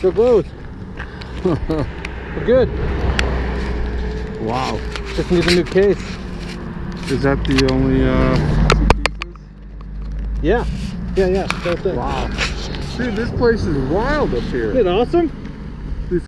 So close. We're good. Wow. Just need a new case. Is that the only uh. Yeah. Yeah, yeah. Wow. Dude, this place is wild up here. Isn't it awesome?